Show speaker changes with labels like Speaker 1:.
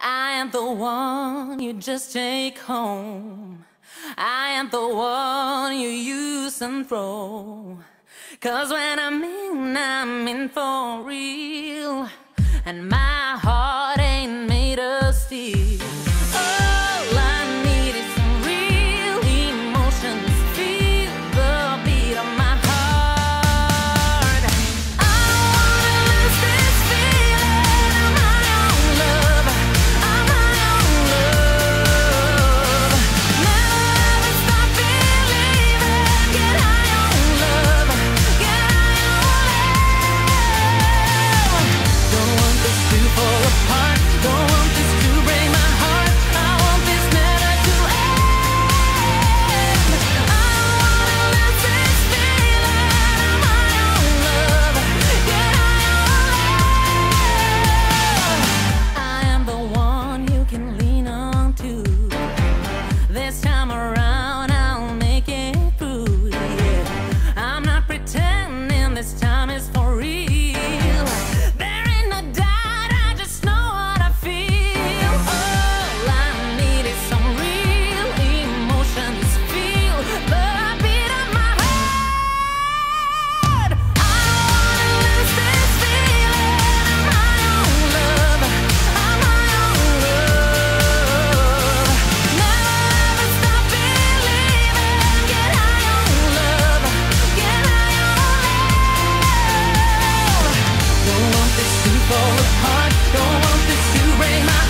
Speaker 1: I am the one you just take home. I am the one you use and throw. Cause when I'm in, I'm in for real. And my heart ain't made of steel. Don't want this to break. my